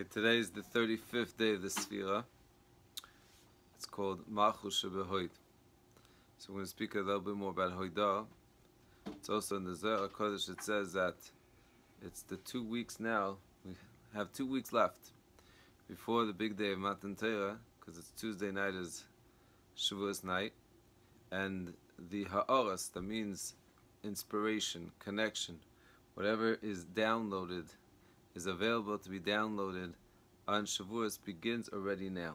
Okay, today is the 35th day of the Sfira. It's called Malchus Shebehoid. So we're going to speak a little bit more about Hoidah. It's also in the Zohar Kodesh, it says that it's the two weeks now, we have two weeks left before the big day of Matan Torah, because it's Tuesday night is Shavuos night, and the Ha'oras, that means inspiration, connection, whatever is downloaded is available to be downloaded on Shavuos begins already now.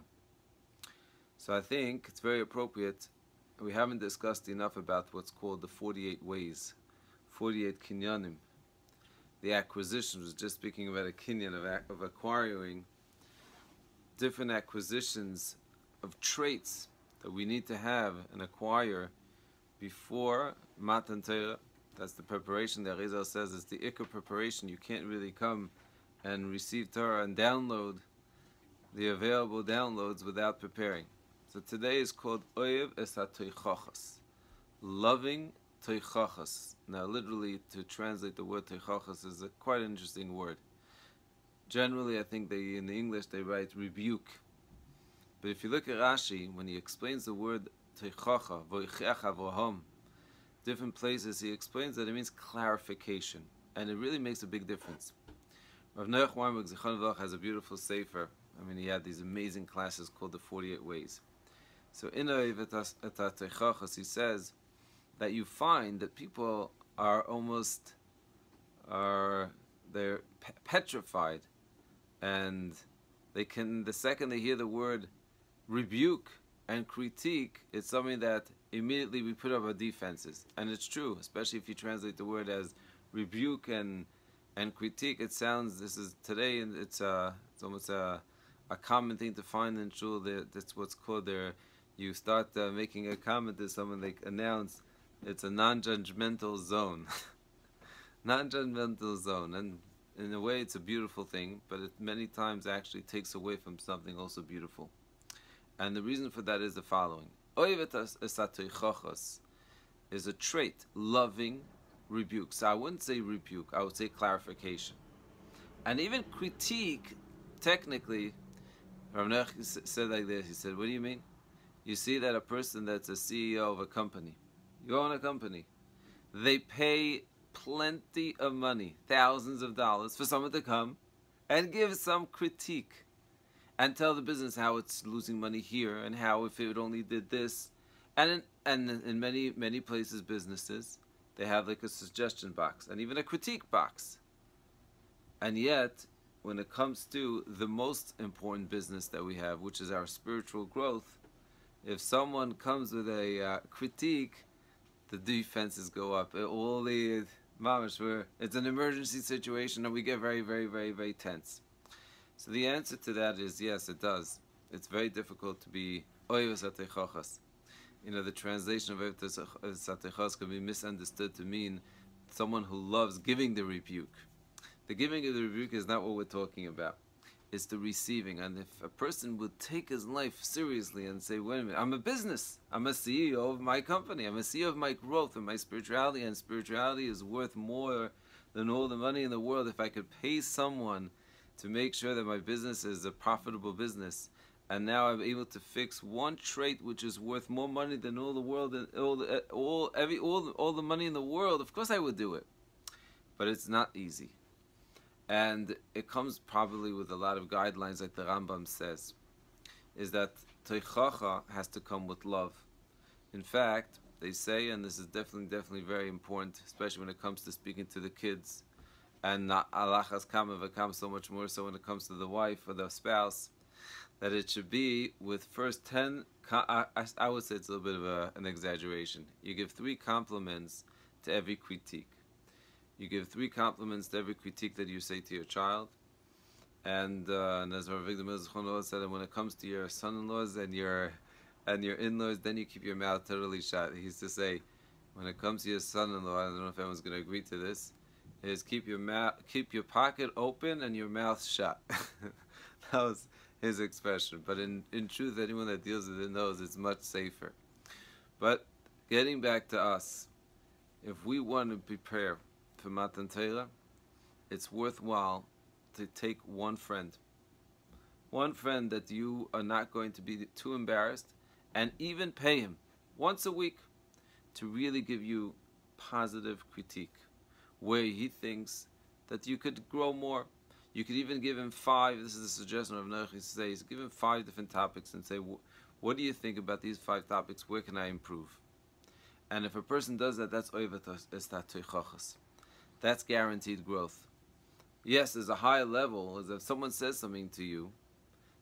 So I think it's very appropriate. We haven't discussed enough about what's called the 48 ways, 48 kinyanim. The acquisition was just speaking about a kinyan of, of acquiring different acquisitions of traits that we need to have and acquire before Matan Torah. That's the preparation that Rizal says is the ikka preparation. You can't really come and receive Torah and download the available downloads without preparing. So today is called Oyev Esat loving Teichachas. Now, literally, to translate the word Teichachas is a quite interesting word. Generally, I think they in the English they write rebuke, but if you look at Rashi, when he explains the word Teichacha, Voichecha Vohom, different places, he explains that it means clarification, and it really makes a big difference. Rav Noach Weinberg Zichron has a beautiful sefer. I mean, he had these amazing classes called the 48 Ways. So in Etatechachas, he says that you find that people are almost are they're petrified, and they can the second they hear the word rebuke and critique, it's something that immediately we put up our defenses, and it's true, especially if you translate the word as rebuke and and critique. It sounds this is today, and it's uh, it's almost a a common thing to find in shul. That that's what's called there. You start uh, making a comment to someone, they announce it's a non-judgmental zone, non-judgmental zone, and in a way it's a beautiful thing, but it many times actually takes away from something also beautiful. And the reason for that is the following: is a trait, loving rebuke. So I wouldn't say rebuke, I would say clarification. And even critique, technically, Rav Nech said like this, he said, what do you mean? You see that a person that's a CEO of a company, you own a company, they pay plenty of money, thousands of dollars, for someone to come and give some critique and tell the business how it's losing money here and how if it only did this. And in, and in many, many places, businesses, they have like a suggestion box and even a critique box. And yet, when it comes to the most important business that we have, which is our spiritual growth, if someone comes with a uh, critique, the defenses go up. It, all the mamish, where it's an emergency situation and we get very, very, very, very tense. So the answer to that is yes, it does. It's very difficult to be you know, the translation of Satechas can be misunderstood to mean someone who loves giving the rebuke. The giving of the rebuke is not what we're talking about. It's the receiving. And if a person would take his life seriously and say, wait a minute, I'm a business. I'm a CEO of my company. I'm a CEO of my growth and my spirituality. And spirituality is worth more than all the money in the world. If I could pay someone to make sure that my business is a profitable business, and now I'm able to fix one trait which is worth more money than all the world and all the, all every all the, all the money in the world. Of course, I would do it, but it's not easy, and it comes probably with a lot of guidelines, like the Rambam says, is that teichacha has to come with love. In fact, they say, and this is definitely definitely very important, especially when it comes to speaking to the kids, and Allah has come come so much more so when it comes to the wife or the spouse that it should be with first 10, I, I would say it's a little bit of a, an exaggeration. You give three compliments to every critique. You give three compliments to every critique that you say to your child. And, uh, and said, when it comes to your son-in-laws and your and your in-laws, then you keep your mouth totally shut. He used to say, when it comes to your son-in-law, I don't know if anyone's going to agree to this, is keep your mouth, keep your pocket open and your mouth shut. that was his expression. But in, in truth, anyone that deals with it knows it's much safer. But getting back to us, if we want to prepare for Matan Torah, it's worthwhile to take one friend. one friend that you are not going to be too embarrassed, and even pay him once a week to really give you positive critique where he thinks that you could grow more. You could even give him five. This is a suggestion of Nerchi says. Give him five different topics and say, "What do you think about these five topics? Where can I improve?" And if a person does that, that's oivat That's guaranteed growth. Yes, there's a higher level. As if someone says something to you,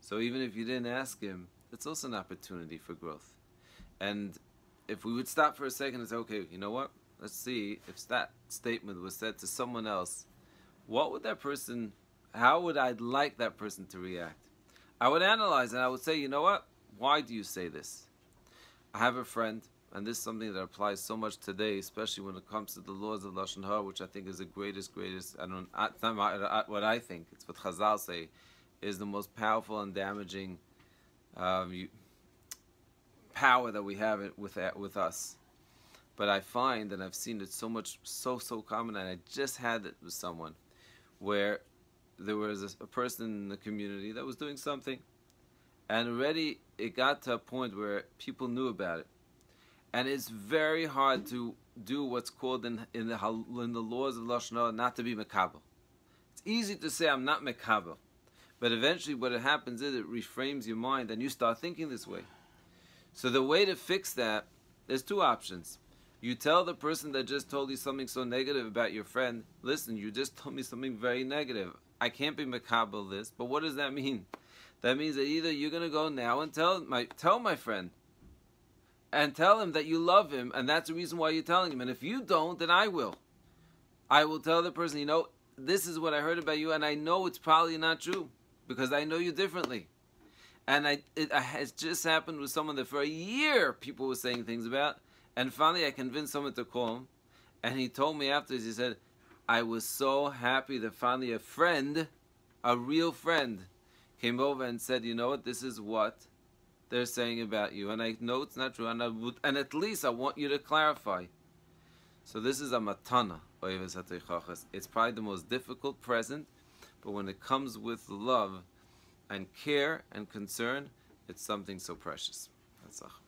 so even if you didn't ask him, it's also an opportunity for growth. And if we would stop for a second and say, okay, you know what? Let's see if that statement was said to someone else, what would that person, how would I like that person to react? I would analyze and I would say, you know what? Why do you say this? I have a friend, and this is something that applies so much today, especially when it comes to the laws of Lashon Hara, which I think is the greatest, greatest, I don't know, what I think, it's what Chazal say, is the most powerful and damaging um, power that we have with, with us. But I find, and I've seen it so much, so, so common, and I just had it with someone, where there was a, a person in the community that was doing something, and already it got to a point where people knew about it. And it's very hard to do what's called in, in, the, in the laws of Lashon not to be Mekabel. It's easy to say I'm not Mekabel. But eventually what happens is it reframes your mind and you start thinking this way. So the way to fix that, there's two options. You tell the person that just told you something so negative about your friend, listen, you just told me something very negative. I can't be Mekabel this, but what does that mean? That means that either you're gonna go now and tell my tell my friend and tell him that you love him, and that's the reason why you're telling him. And if you don't, then I will. I will tell the person, you know, this is what I heard about you, and I know it's probably not true because I know you differently. And I, it, has just happened with someone that for a year people were saying things about, and finally I convinced someone to call him, and he told me afterwards, he said, I was so happy that finally a friend, a real friend, came over and said, you know what, this is what they're saying about you, and I know it's not true, and, I would, and at least I want you to clarify. So this is a matana. It's probably the most difficult present but when it comes with love and care and concern, it's something so precious. That's all.